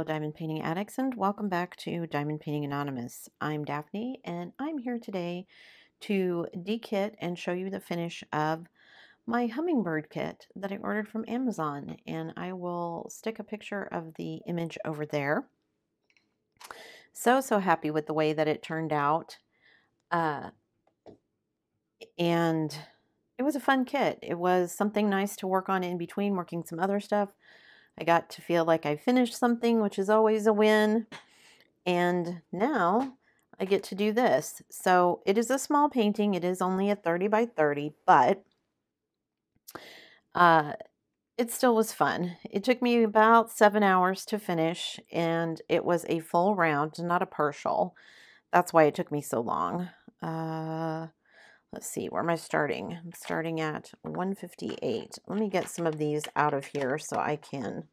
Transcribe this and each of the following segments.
fellow diamond painting addicts, and welcome back to Diamond Painting Anonymous. I'm Daphne, and I'm here today to dekit and show you the finish of my hummingbird kit that I ordered from Amazon, and I will stick a picture of the image over there. So, so happy with the way that it turned out. Uh, and it was a fun kit. It was something nice to work on in between working some other stuff. I got to feel like I finished something, which is always a win. And now I get to do this. So it is a small painting. It is only a 30 by 30, but uh, it still was fun. It took me about seven hours to finish, and it was a full round, not a partial. That's why it took me so long. Uh, let's see, where am I starting? I'm starting at 158. Let me get some of these out of here so I can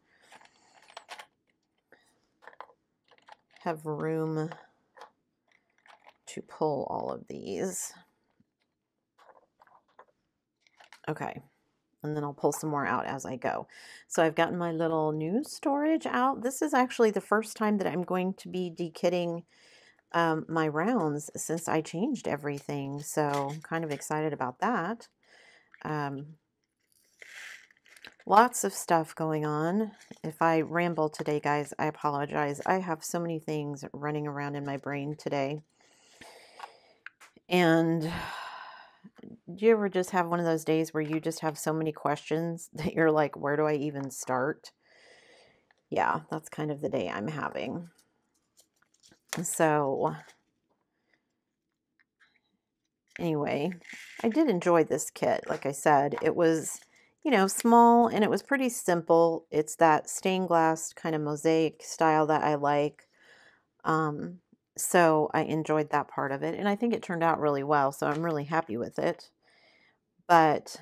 have room to pull all of these. Okay, and then I'll pull some more out as I go. So I've gotten my little news storage out. This is actually the first time that I'm going to be dekitting um, my rounds since I changed everything. So I'm kind of excited about that. Um, lots of stuff going on. If I ramble today, guys, I apologize. I have so many things running around in my brain today. And do you ever just have one of those days where you just have so many questions that you're like, where do I even start? Yeah, that's kind of the day I'm having. So, anyway, I did enjoy this kit. Like I said, it was, you know, small and it was pretty simple. It's that stained glass kind of mosaic style that I like. Um, so I enjoyed that part of it. And I think it turned out really well. So I'm really happy with it. But,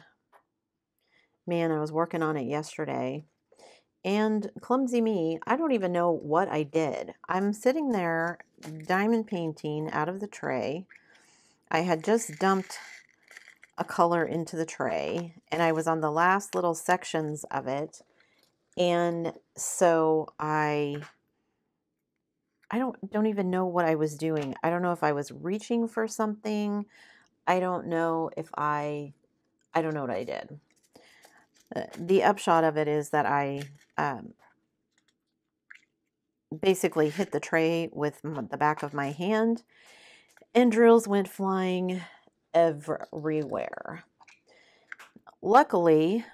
man, I was working on it yesterday and clumsy me, I don't even know what I did. I'm sitting there diamond painting out of the tray. I had just dumped a color into the tray and I was on the last little sections of it. And so I I don't don't even know what I was doing. I don't know if I was reaching for something. I don't know if I I don't know what I did. Uh, the upshot of it is that I um, basically hit the tray with the back of my hand and drills went flying everywhere. Luckily,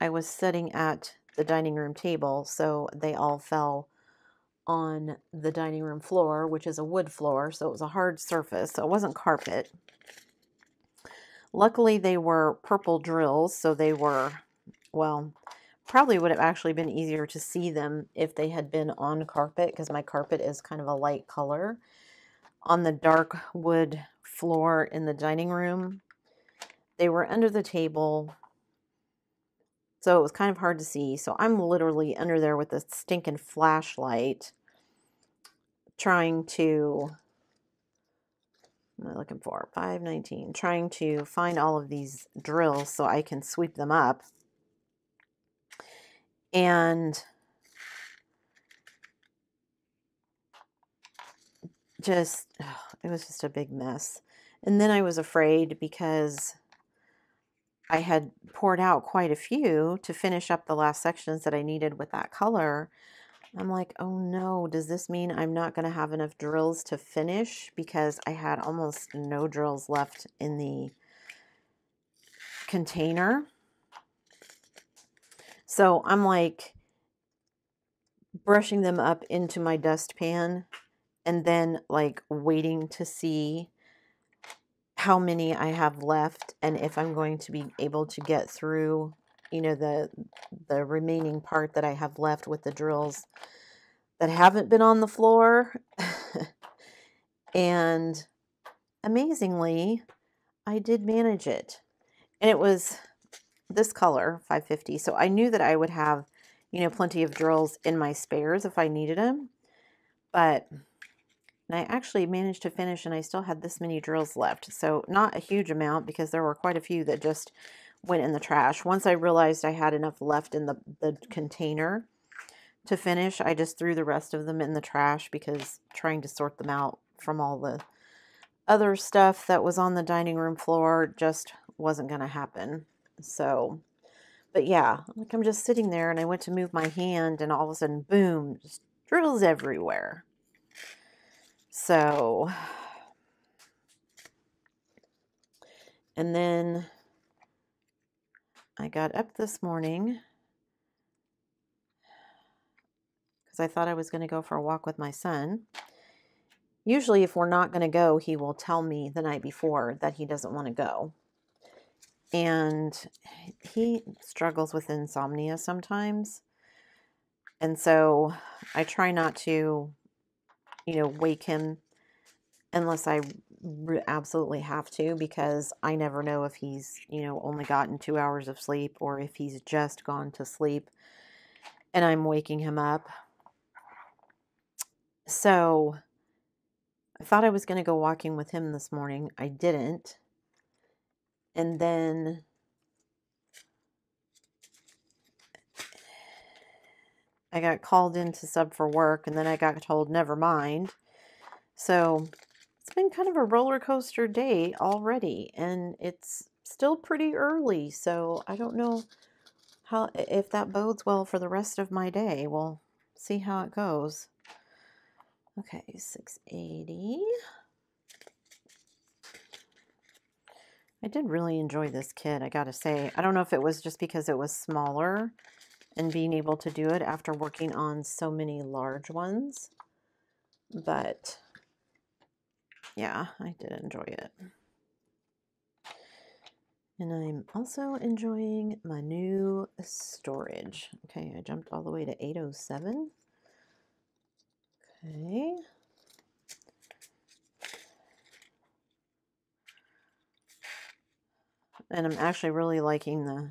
I was sitting at the dining room table, so they all fell on the dining room floor, which is a wood floor, so it was a hard surface, so it wasn't carpet. Luckily, they were purple drills, so they were, well, probably would have actually been easier to see them if they had been on carpet because my carpet is kind of a light color. On the dark wood floor in the dining room, they were under the table, so it was kind of hard to see. So I'm literally under there with a stinking flashlight trying to, what am I looking for? 519. Trying to find all of these drills so I can sweep them up and just it was just a big mess. And then i was afraid because i had poured out quite a few to finish up the last sections that i needed with that color. I'm like oh no does this mean i'm not going to have enough drills to finish? because i had almost no drills left in the container so I'm like brushing them up into my dustpan and then like waiting to see how many I have left and if I'm going to be able to get through, you know, the the remaining part that I have left with the drills that haven't been on the floor. and amazingly, I did manage it. And it was this color, 550. So I knew that I would have, you know, plenty of drills in my spares if I needed them. But and I actually managed to finish and I still had this many drills left. So not a huge amount because there were quite a few that just went in the trash. Once I realized I had enough left in the, the container to finish. I just threw the rest of them in the trash because trying to sort them out from all the other stuff that was on the dining room floor just wasn't going to happen. So, but yeah, like I'm just sitting there and I went to move my hand and all of a sudden, boom, just drills everywhere. So, and then I got up this morning because I thought I was going to go for a walk with my son. Usually, if we're not going to go, he will tell me the night before that he doesn't want to go. And he struggles with insomnia sometimes. And so I try not to, you know, wake him unless I absolutely have to because I never know if he's, you know, only gotten two hours of sleep or if he's just gone to sleep and I'm waking him up. So I thought I was going to go walking with him this morning. I didn't. And then I got called in to sub for work and then I got told never mind. So it's been kind of a roller coaster day already and it's still pretty early. So I don't know how if that bodes well for the rest of my day. We'll see how it goes. Okay, 680. I did really enjoy this kit, I gotta say. I don't know if it was just because it was smaller and being able to do it after working on so many large ones. But yeah, I did enjoy it. And I'm also enjoying my new storage. Okay, I jumped all the way to 807. Okay. And I'm actually really liking the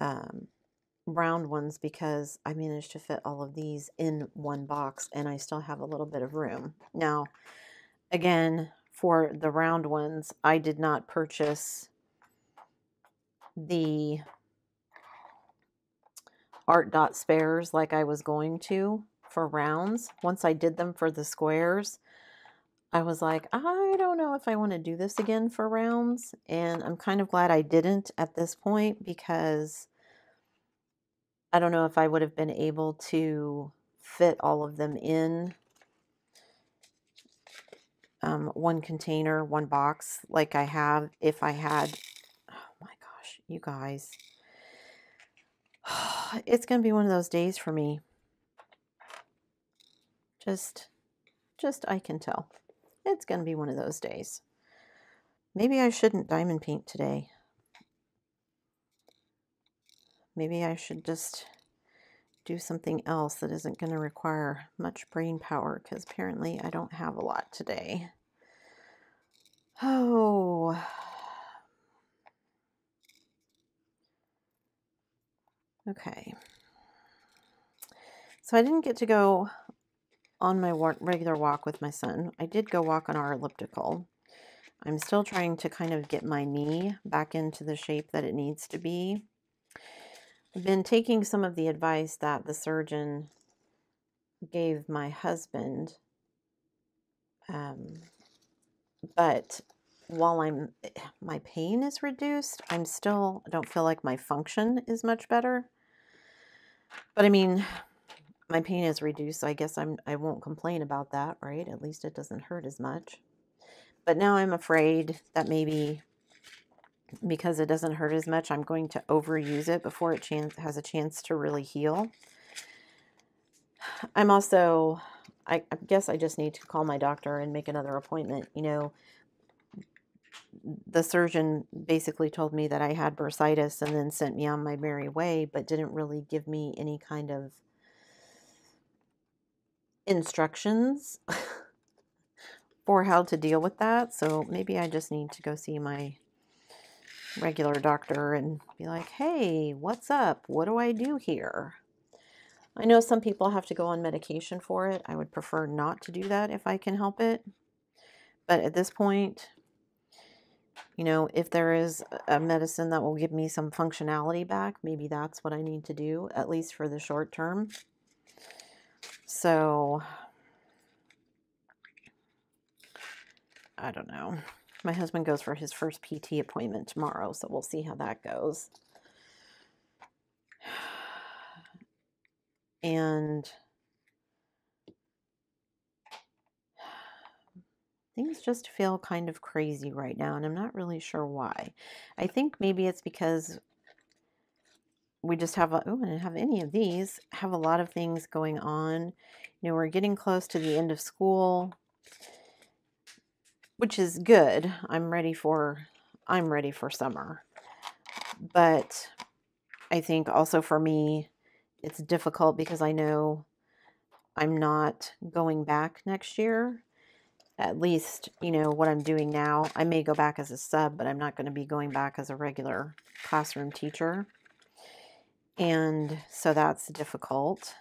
um, round ones because I managed to fit all of these in one box and I still have a little bit of room. Now, again, for the round ones, I did not purchase the art dot spares like I was going to for rounds. Once I did them for the squares, I was like, I don't know if I want to do this again for rounds. And I'm kind of glad I didn't at this point because I don't know if I would have been able to fit all of them in um, one container, one box like I have if I had, oh my gosh, you guys. it's going to be one of those days for me. Just, just I can tell. It's going to be one of those days. Maybe I shouldn't diamond paint today. Maybe I should just do something else that isn't going to require much brain power because apparently I don't have a lot today. Oh, Okay. So I didn't get to go on my regular walk with my son. I did go walk on our elliptical. I'm still trying to kind of get my knee back into the shape that it needs to be. I've been taking some of the advice that the surgeon gave my husband. Um, but while I'm my pain is reduced, I'm still I don't feel like my function is much better. But I mean, my pain is reduced, so I guess I'm I won't complain about that, right? At least it doesn't hurt as much. But now I'm afraid that maybe because it doesn't hurt as much, I'm going to overuse it before it chance has a chance to really heal. I'm also I, I guess I just need to call my doctor and make another appointment. You know, the surgeon basically told me that I had bursitis and then sent me on my merry way, but didn't really give me any kind of instructions for how to deal with that. So maybe I just need to go see my regular doctor and be like, hey, what's up? What do I do here? I know some people have to go on medication for it. I would prefer not to do that if I can help it. But at this point, You know, if there is a medicine that will give me some functionality back, maybe that's what I need to do, at least for the short term. So, I don't know. My husband goes for his first PT appointment tomorrow, so we'll see how that goes. And things just feel kind of crazy right now, and I'm not really sure why. I think maybe it's because we just have a, oh, I didn't have any of these, have a lot of things going on. You know, we're getting close to the end of school, which is good. I'm ready for, I'm ready for summer. But I think also for me, it's difficult because I know I'm not going back next year. At least, you know, what I'm doing now. I may go back as a sub, but I'm not going to be going back as a regular classroom teacher. And so that's difficult.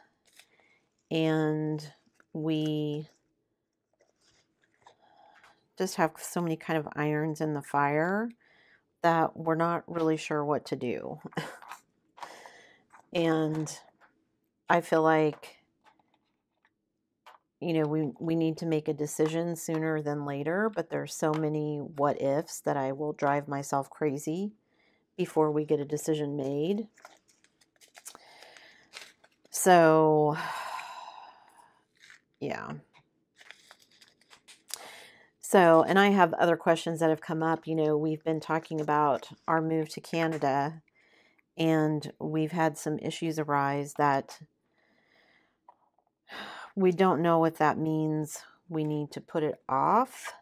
And we just have so many kind of irons in the fire that we're not really sure what to do. and I feel like you know we we need to make a decision sooner than later but there's so many what ifs that I will drive myself crazy before we get a decision made so yeah so and I have other questions that have come up you know we've been talking about our move to Canada and we've had some issues arise that we don't know what that means we need to put it off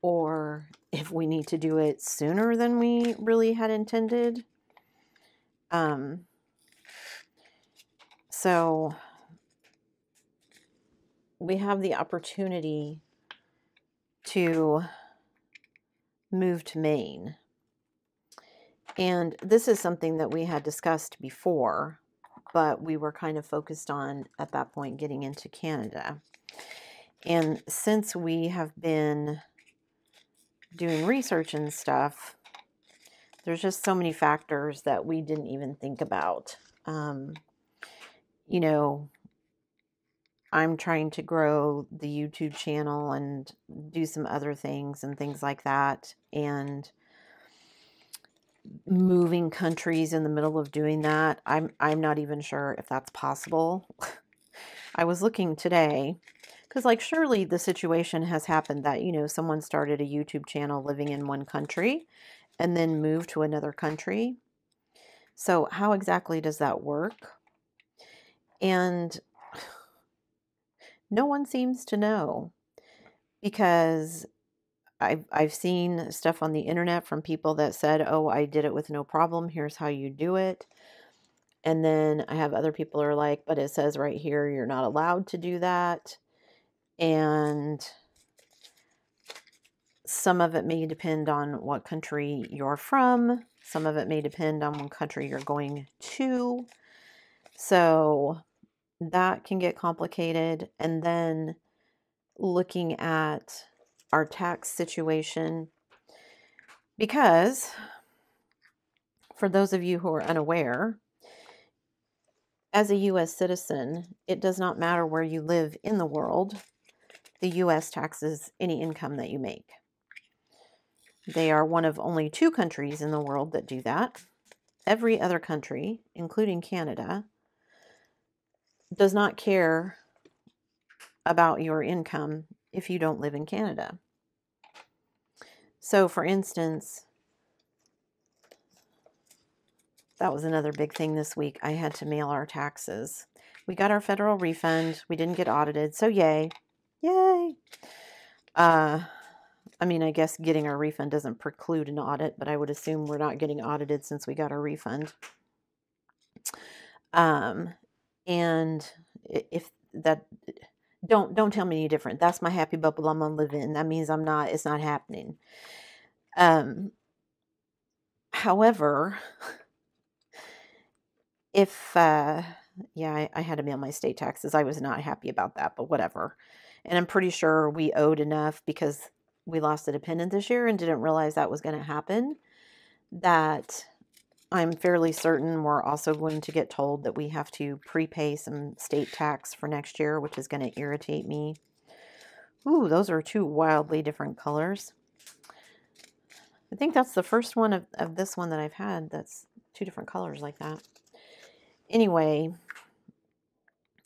or if we need to do it sooner than we really had intended. Um, so we have the opportunity to move to Maine. And this is something that we had discussed before but we were kind of focused on at that point getting into Canada. And since we have been doing research and stuff, there's just so many factors that we didn't even think about. Um, you know, I'm trying to grow the YouTube channel and do some other things and things like that. And moving countries in the middle of doing that. I'm I'm not even sure if that's possible. I was looking today because like surely the situation has happened that you know someone started a YouTube channel living in one country and then moved to another country. So how exactly does that work? And no one seems to know because I've I've seen stuff on the internet from people that said, "Oh, I did it with no problem. Here's how you do it." And then I have other people are like, "But it says right here you're not allowed to do that." And some of it may depend on what country you're from. Some of it may depend on what country you're going to. So that can get complicated. And then looking at our tax situation because for those of you who are unaware, as a U.S. citizen, it does not matter where you live in the world, the U.S. taxes any income that you make. They are one of only two countries in the world that do that. Every other country, including Canada, does not care about your income if you don't live in Canada. So, for instance, that was another big thing this week. I had to mail our taxes. We got our federal refund. We didn't get audited, so yay. Yay. Uh, I mean, I guess getting our refund doesn't preclude an audit, but I would assume we're not getting audited since we got our refund. Um, and if that don't don't tell me any different. That's my happy bubble I'm gonna live in. That means I'm not. It's not happening. Um. However, if uh, yeah, I, I had to mail my state taxes. I was not happy about that, but whatever. And I'm pretty sure we owed enough because we lost a dependent this year and didn't realize that was going to happen, that I'm fairly certain we're also going to get told that we have to prepay some state tax for next year, which is going to irritate me. Ooh, those are two wildly different colors. I think that's the first one of, of this one that I've had that's two different colors like that. Anyway,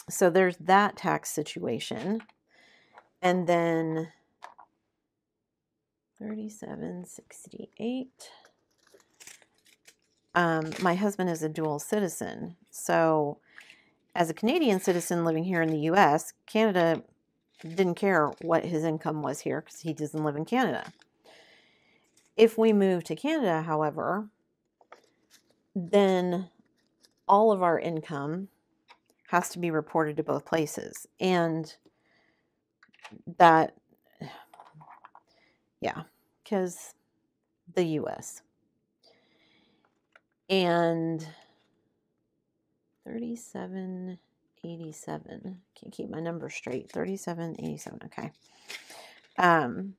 so there's that tax situation. And then 3768. Um, my husband is a dual citizen. So, as a Canadian citizen living here in the US, Canada didn't care what his income was here because he doesn't live in Canada. If we move to Canada, however, then all of our income has to be reported to both places. And that, yeah, because the US. And 3787. Can't keep my numbers straight. 3787. Okay. Um,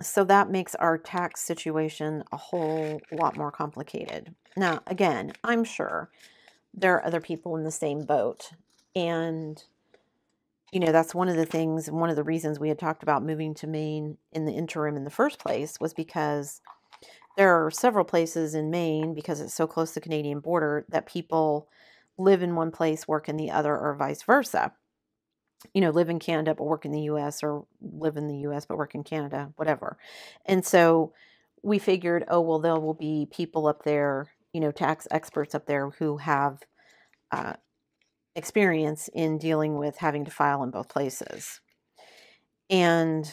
so that makes our tax situation a whole lot more complicated. Now, again, I'm sure there are other people in the same boat. And, you know, that's one of the things, one of the reasons we had talked about moving to Maine in the interim in the first place was because there are several places in Maine, because it's so close to the Canadian border, that people live in one place, work in the other, or vice versa. You know, live in Canada but work in the US, or live in the US but work in Canada, whatever. And so we figured, oh, well, there will be people up there you know, tax experts up there who have uh, experience in dealing with having to file in both places. And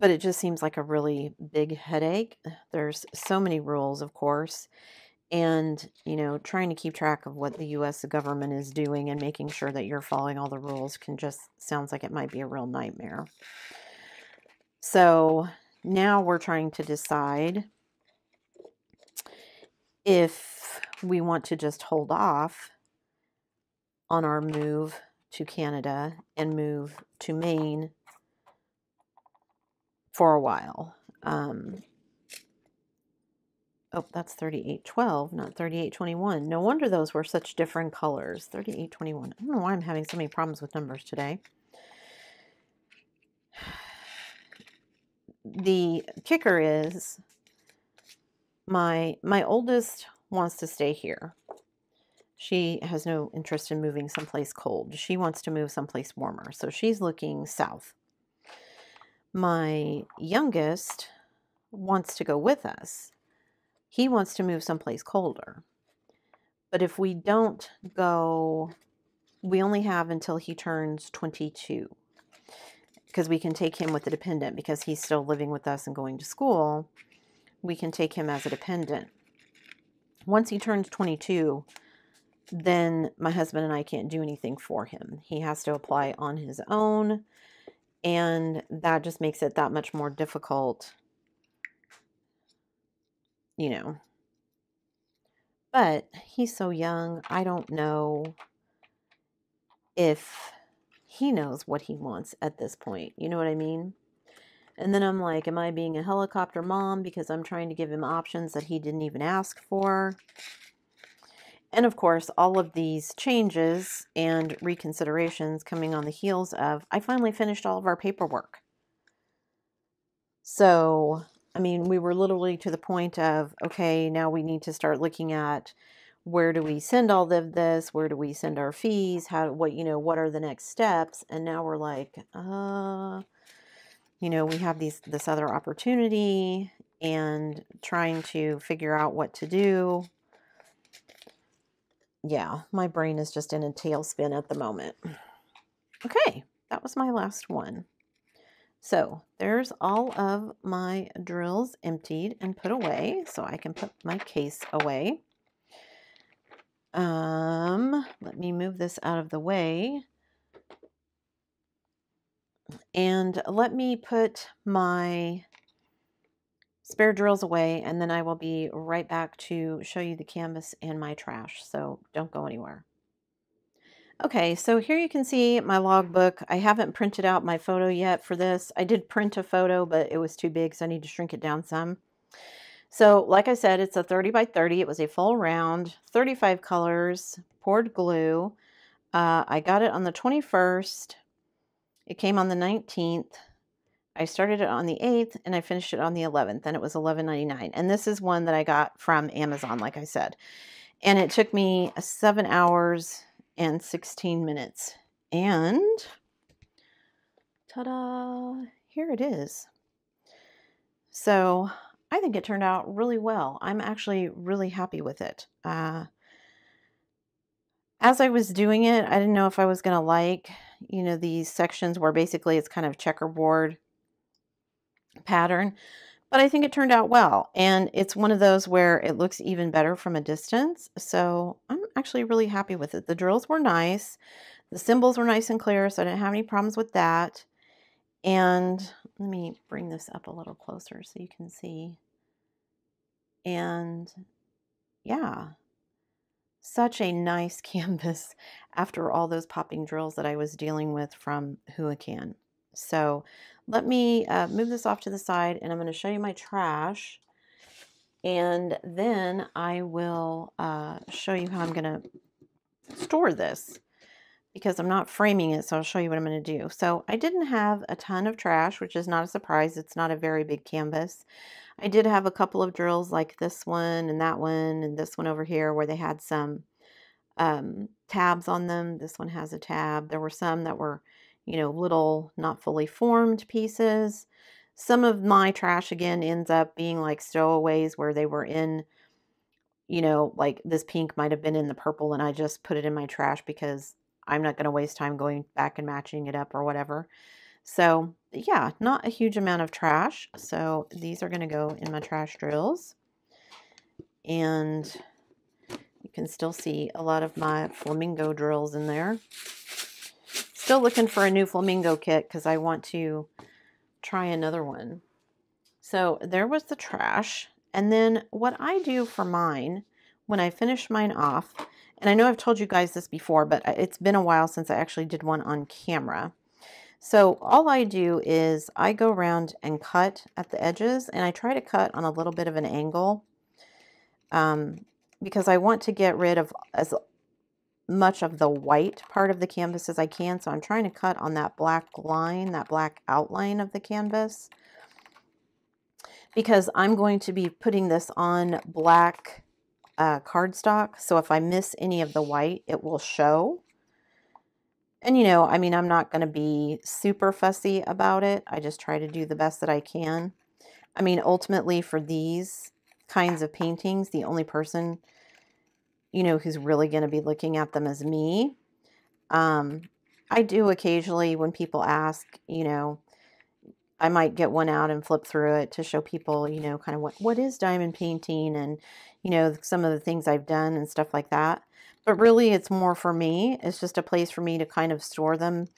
but it just seems like a really big headache. There's so many rules, of course, and you know, trying to keep track of what the US government is doing and making sure that you're following all the rules can just sounds like it might be a real nightmare. So now we're trying to decide if we want to just hold off on our move to Canada and move to Maine for a while. Um, oh, that's 3812, not 3821. No wonder those were such different colors. 3821. I don't know why I'm having so many problems with numbers today. the kicker is my my oldest wants to stay here. She has no interest in moving someplace cold. She wants to move someplace warmer. So she's looking south. My youngest wants to go with us. He wants to move someplace colder. But if we don't go, we only have until he turns 22 because we can take him with a dependent because he's still living with us and going to school. We can take him as a dependent. Once he turns 22, then my husband and I can't do anything for him. He has to apply on his own, and that just makes it that much more difficult, you know. But he's so young, I don't know if he knows what he wants at this point. You know what I mean? And then I'm like, am I being a helicopter mom because I'm trying to give him options that he didn't even ask for? And of course, all of these changes and reconsiderations coming on the heels of, I finally finished all of our paperwork. So, I mean, we were literally to the point of, okay, now we need to start looking at where do we send all of this? Where do we send our fees? How what you know what are the next steps? And now we're like uh you know we have these this other opportunity and trying to figure out what to do yeah my brain is just in a tailspin at the moment okay that was my last one so there's all of my drills emptied and put away so I can put my case away. Um, let me move this out of the way. And let me put my spare drills away and then I will be right back to show you the canvas and my trash. So don't go anywhere. Okay, so here you can see my logbook. I haven't printed out my photo yet for this. I did print a photo, but it was too big, so I need to shrink it down some. So like I said, it's a 30 by 30. It was a full round, 35 colors, poured glue. Uh, I got it on the 21st. It came on the 19th. I started it on the 8th and I finished it on the 11th and it was $11.99. And this is one that I got from Amazon, like I said. And it took me seven hours and 16 minutes. And ta-da, here it is. So I think it turned out really well. I'm actually really happy with it. Uh, as I was doing it, I didn't know if I was going to like, you know, these sections where basically it's kind of checkerboard pattern, but I think it turned out well. And it's one of those where it looks even better from a distance. So I'm actually really happy with it. The drills were nice. The symbols were nice and clear, so I didn't have any problems with that. And let me bring this up a little closer so you can see. And yeah, such a nice canvas after all those popping drills that I was dealing with from Huacan. So let me uh, move this off to the side and I'm going to show you my trash. And then I will uh, show you how I'm going to store this because I'm not framing it. So I'll show you what I'm going to do. So I didn't have a ton of trash, which is not a surprise. It's not a very big canvas. I did have a couple of drills like this one and that one and this one over here where they had some um, tabs on them. This one has a tab. There were some that were, you know, little not fully formed pieces. Some of my trash again ends up being like stowaways where they were in, you know, like this pink might have been in the purple and I just put it in my trash because I'm not going to waste time going back and matching it up or whatever. So yeah, not a huge amount of trash. So these are going to go in my trash drills. And you can still see a lot of my flamingo drills in there. Still looking for a new flamingo kit because I want to try another one. So there was the trash. And then what I do for mine, when I finish mine off, and I know I've told you guys this before, but it's been a while since I actually did one on camera. So all I do is I go around and cut at the edges and I try to cut on a little bit of an angle um, because I want to get rid of as much of the white part of the canvas as I can. So I'm trying to cut on that black line, that black outline of the canvas because I'm going to be putting this on black uh, cardstock. So if I miss any of the white, it will show. And, you know, I mean, I'm not going to be super fussy about it. I just try to do the best that I can. I mean, ultimately for these kinds of paintings, the only person, you know, who's really going to be looking at them as me. Um, I do occasionally when people ask, you know, I might get one out and flip through it to show people, you know, kind of what, what is diamond painting and, you know, some of the things I've done and stuff like that. But really, it's more for me. It's just a place for me to kind of store them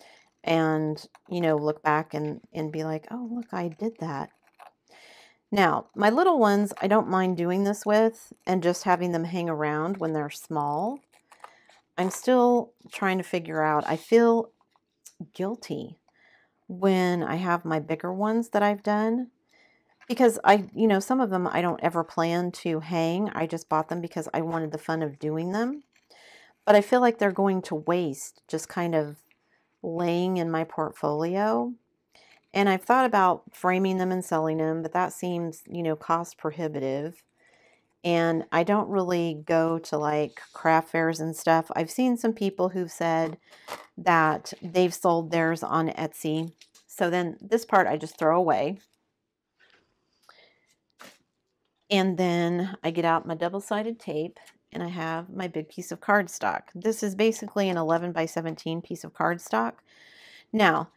and, you know, look back and, and be like, oh, look, I did that. Now, my little ones, I don't mind doing this with and just having them hang around when they're small. I'm still trying to figure out, I feel guilty when I have my bigger ones that I've done because I, you know, some of them I don't ever plan to hang. I just bought them because I wanted the fun of doing them but I feel like they're going to waste just kind of laying in my portfolio. And I've thought about framing them and selling them, but that seems, you know, cost prohibitive. And I don't really go to like craft fairs and stuff. I've seen some people who've said that they've sold theirs on Etsy. So then this part I just throw away. And then I get out my double-sided tape and I have my big piece of cardstock. This is basically an 11 by 17 piece of cardstock. Now,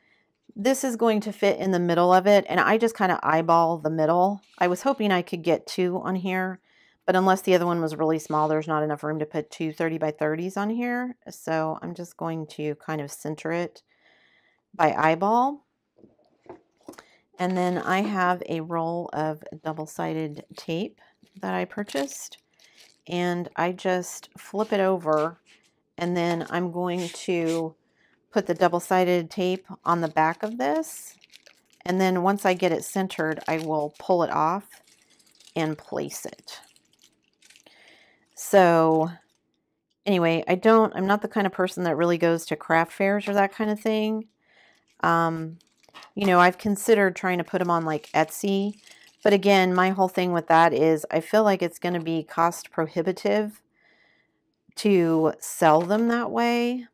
this is going to fit in the middle of it, and I just kind of eyeball the middle. I was hoping I could get two on here, but unless the other one was really small, there's not enough room to put two 30 by 30s on here. So I'm just going to kind of center it by eyeball. And then I have a roll of double-sided tape that I purchased and I just flip it over and then I'm going to put the double-sided tape on the back of this. And then once I get it centered, I will pull it off and place it. So anyway, I don't, I'm not the kind of person that really goes to craft fairs or that kind of thing. Um, you know, I've considered trying to put them on like Etsy, but again, my whole thing with that is I feel like it's going to be cost prohibitive to sell them that way.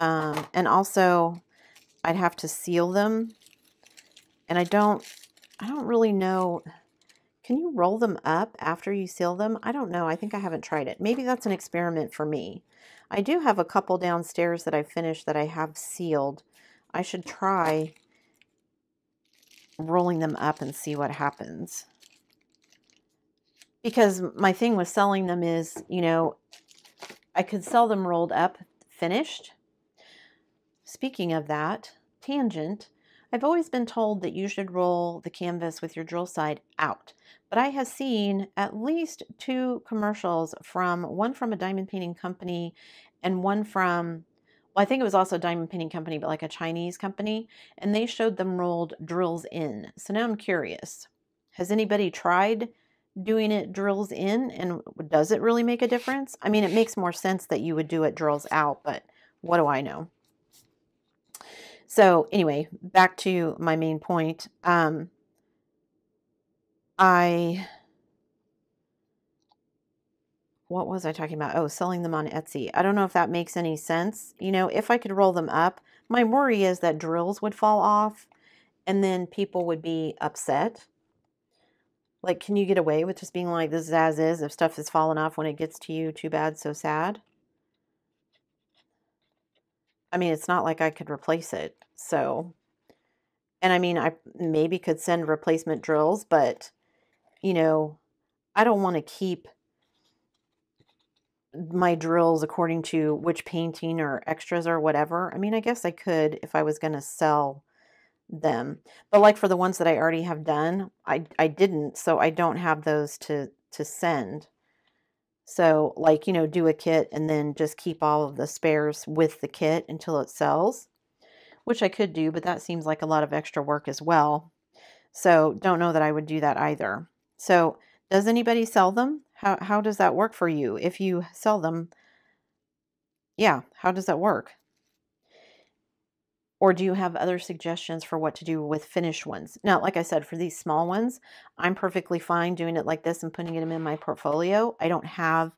Um, and also I'd have to seal them. And I don't, I don't really know. Can you roll them up after you seal them? I don't know. I think I haven't tried it. Maybe that's an experiment for me. I do have a couple downstairs that I finished that I have sealed. I should try rolling them up and see what happens. Because my thing with selling them is, you know, I could sell them rolled up, finished. Speaking of that, tangent, I've always been told that you should roll the canvas with your drill side out. But I have seen at least two commercials from one from a diamond painting company and one from well, I think it was also a diamond painting company, but like a Chinese company, and they showed them rolled drills in. So now I'm curious. Has anybody tried doing it drills in and does it really make a difference? I mean, it makes more sense that you would do it drills out, but what do I know? So anyway, back to my main point. Um, I what was I talking about? Oh, selling them on Etsy. I don't know if that makes any sense. You know, if I could roll them up, my worry is that drills would fall off and then people would be upset. Like, can you get away with just being like, this is as is? If stuff is falling off when it gets to you, too bad, so sad. I mean, it's not like I could replace it. So, and I mean, I maybe could send replacement drills, but, you know, I don't want to keep my drills according to which painting or extras or whatever. I mean, I guess I could if I was going to sell them. But like for the ones that I already have done, I I didn't, so I don't have those to to send. So like, you know, do a kit and then just keep all of the spares with the kit until it sells, which I could do, but that seems like a lot of extra work as well. So don't know that I would do that either. So does anybody sell them? How, how does that work for you? If you sell them, yeah, how does that work? Or do you have other suggestions for what to do with finished ones? Now, like I said, for these small ones, I'm perfectly fine doing it like this and putting them in my portfolio. I don't have,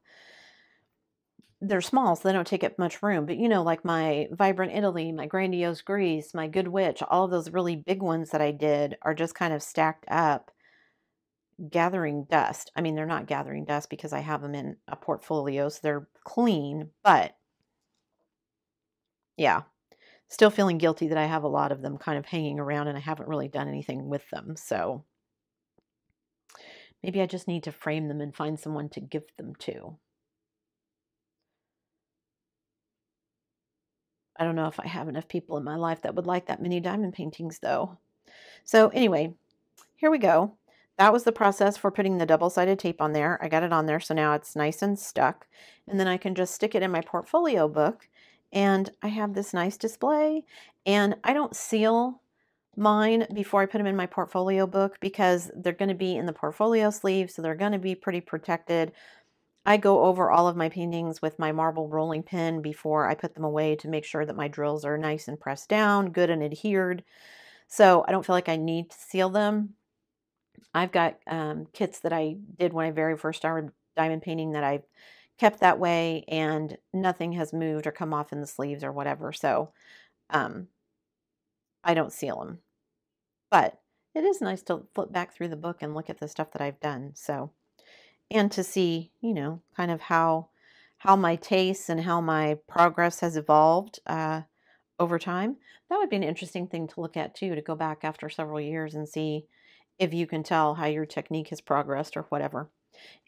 they're small, so they don't take up much room. But you know, like my Vibrant Italy, my Grandiose Greece, my Good Witch, all of those really big ones that I did are just kind of stacked up gathering dust. I mean, they're not gathering dust because I have them in a portfolio, so they're clean, but yeah, still feeling guilty that I have a lot of them kind of hanging around and I haven't really done anything with them. So maybe I just need to frame them and find someone to give them to. I don't know if I have enough people in my life that would like that many diamond paintings, though. So, anyway, here we go that was the process for putting the double-sided tape on there. I got it on there, so now it's nice and stuck. And then I can just stick it in my portfolio book, and I have this nice display. And I don't seal mine before I put them in my portfolio book because they're going to be in the portfolio sleeve, so they're going to be pretty protected. I go over all of my paintings with my marble rolling pin before I put them away to make sure that my drills are nice and pressed down, good and adhered. So I don't feel like I need to seal them. I've got um, kits that I did when I very first started diamond painting that I've kept that way and nothing has moved or come off in the sleeves or whatever. So um, I don't seal them. But it is nice to flip back through the book and look at the stuff that I've done. So, and to see, you know, kind of how how my tastes and how my progress has evolved uh, over time. That would be an interesting thing to look at too, to go back after several years and see if you can tell how your technique has progressed or whatever.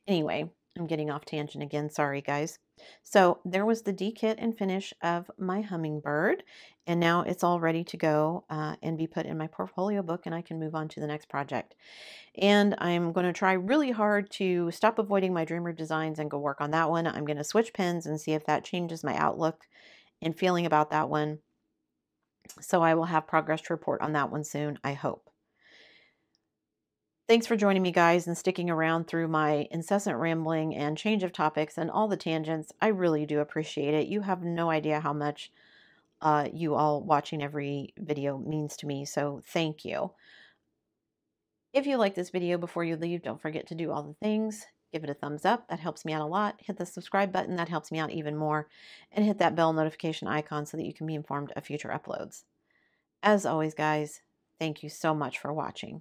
Anyway, I'm getting off tangent again. Sorry, guys. So there was the dekit and finish of my hummingbird. And now it's all ready to go uh, and be put in my portfolio book and I can move on to the next project. And I'm going to try really hard to stop avoiding my dreamer designs and go work on that one. I'm going to switch pens and see if that changes my outlook and feeling about that one. So I will have progress to report on that one soon, I hope. Thanks for joining me, guys, and sticking around through my incessant rambling and change of topics and all the tangents. I really do appreciate it. You have no idea how much uh, you all watching every video means to me, so thank you. If you like this video before you leave, don't forget to do all the things. Give it a thumbs up. That helps me out a lot. Hit the subscribe button. That helps me out even more. And hit that bell notification icon so that you can be informed of future uploads. As always, guys, thank you so much for watching.